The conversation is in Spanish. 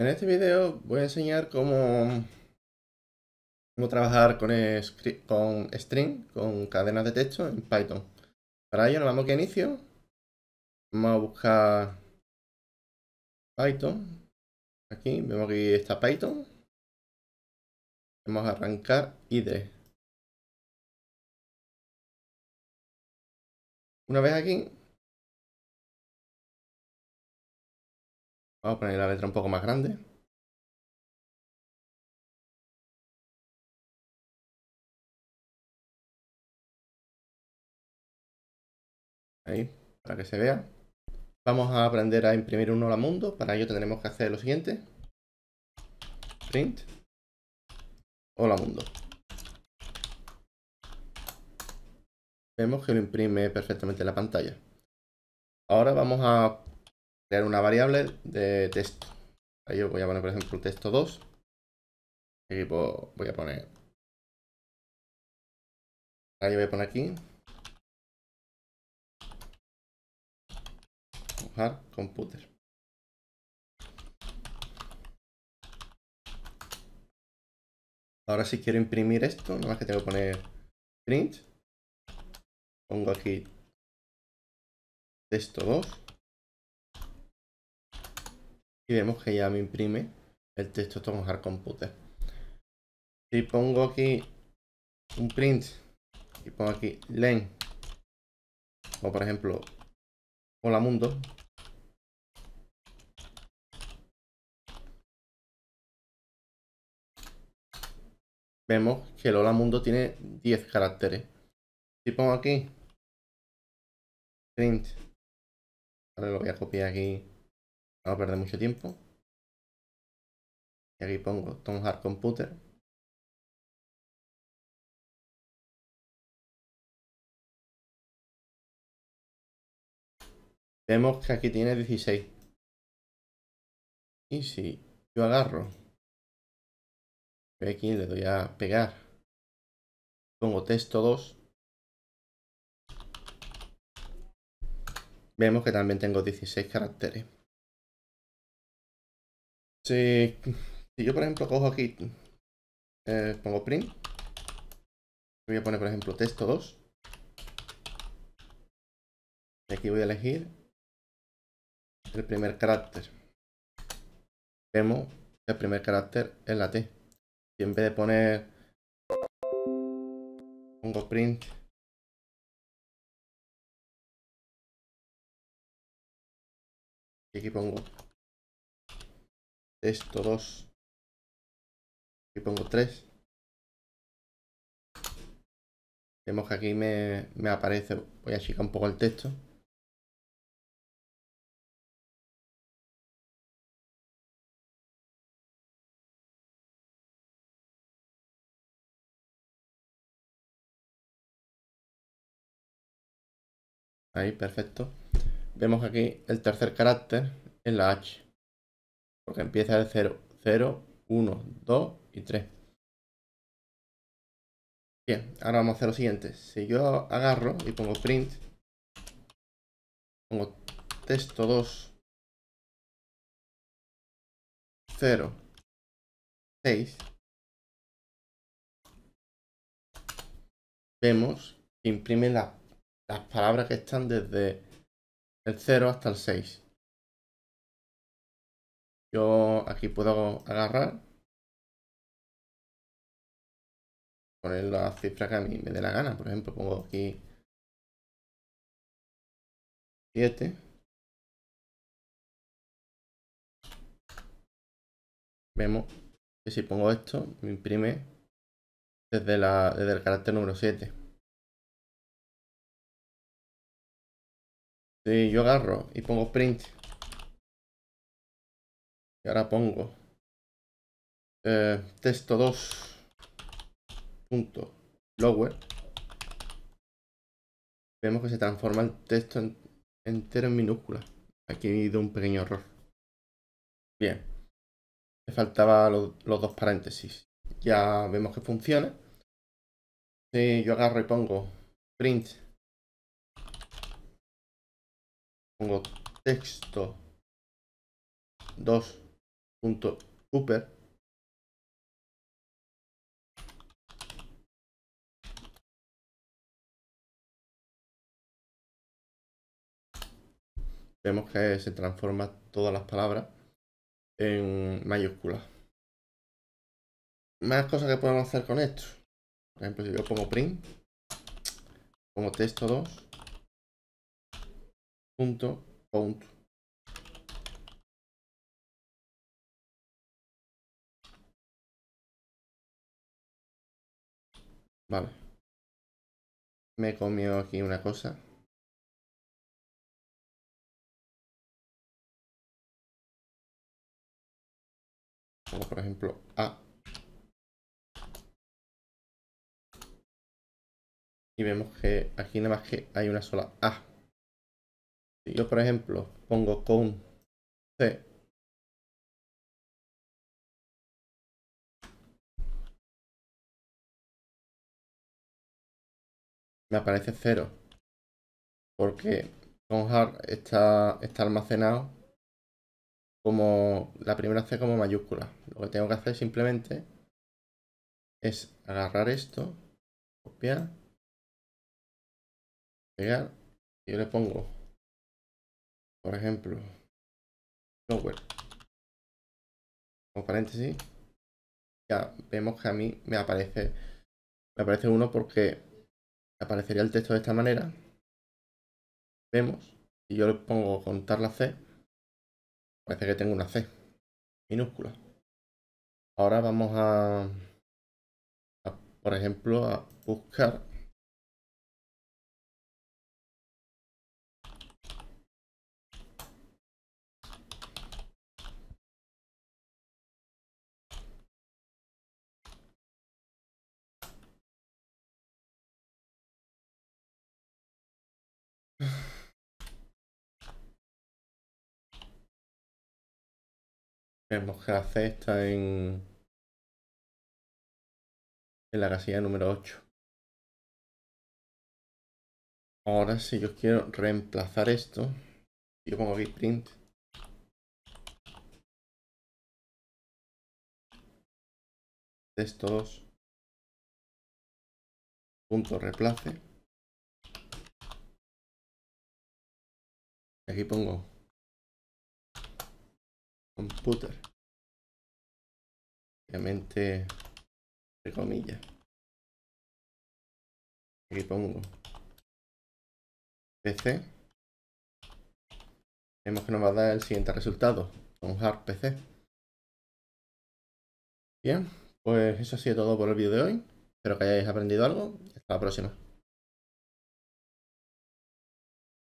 En este video voy a enseñar cómo, cómo trabajar con, string, con cadenas de texto en Python. Para ello nos vamos a inicio, vamos a buscar Python, aquí, vemos que está Python, vamos a arrancar IDE. Una vez aquí, Vamos a poner la letra un poco más grande. Ahí, para que se vea. Vamos a aprender a imprimir un hola mundo. Para ello tendremos que hacer lo siguiente. Print. Hola mundo. Vemos que lo imprime perfectamente en la pantalla. Ahora vamos a crear una variable de texto. Ahí yo voy a poner, por ejemplo, texto 2. Y voy a poner... Ahí voy a poner aquí. Hard computer. Ahora si quiero imprimir esto, nada más que tengo que poner print. Pongo aquí texto 2 y vemos que ya me imprime el texto con Hard Computer. Si pongo aquí un print y pongo aquí len, o por ejemplo, hola mundo, vemos que el hola mundo tiene 10 caracteres. Si pongo aquí print, ahora lo voy a copiar aquí no perder mucho tiempo. Y aquí pongo Tom Hard Computer. Vemos que aquí tiene 16. Y si yo agarro, aquí le doy a pegar, pongo texto 2, vemos que también tengo 16 caracteres. Si, yo, por ejemplo, cojo aquí, eh, pongo print, voy a poner, por ejemplo, texto 2. Y aquí voy a elegir el primer carácter. Vemos el primer carácter es la T. Y en vez de poner pongo print y aquí pongo esto 2 y pongo 3 vemos que aquí me, me aparece voy a achicar un poco el texto Ahí, perfecto. Vemos aquí el tercer carácter en la H. Porque empieza de 0, 0, 1, 2 y 3. Bien, ahora vamos a hacer lo siguiente. Si yo agarro y pongo print, pongo texto 2, 0, 6, vemos que imprime las palabras que están desde el 0 hasta el 6. Yo aquí puedo agarrar, poner la cifra que a mí me dé la gana. Por ejemplo, pongo aquí 7. Vemos que si pongo esto, me imprime desde, la, desde el carácter número 7. Si yo agarro y pongo print ahora pongo eh, texto 2 punto lower. Vemos que se transforma el texto entero en minúscula. Aquí he ido un pequeño error. Bien. Me faltaba los dos paréntesis. Ya vemos que funciona. Si yo agarro y pongo print. Pongo texto 2 punto upper vemos que se transforma todas las palabras en mayúsculas. Más cosas que podemos hacer con esto. Por ejemplo, si yo pongo print, como texto 2, punto, punto. Vale. Me comió aquí una cosa. Como por ejemplo A. Y vemos que aquí nada más que hay una sola A. Si yo por ejemplo pongo con C. Me aparece cero. Porque con hard está, está almacenado como la primera C como mayúscula. Lo que tengo que hacer simplemente es agarrar esto, copiar, pegar, y yo le pongo, por ejemplo, software, con paréntesis, ya vemos que a mí me aparece, me aparece uno porque aparecería el texto de esta manera. Vemos, y yo le pongo contar la C, Parece que tengo una C minúscula. Ahora vamos a, por ejemplo, a buscar Vemos que la C está en, en la casilla número 8. Ahora si yo quiero reemplazar esto, yo pongo aquí print. Texto 2. Punto reemplace. Aquí pongo computer. Obviamente, de comillas. Aquí pongo PC. Vemos que nos va a dar el siguiente resultado. Un hard PC. Bien, pues eso ha sido todo por el vídeo de hoy. Espero que hayáis aprendido algo. Hasta la próxima.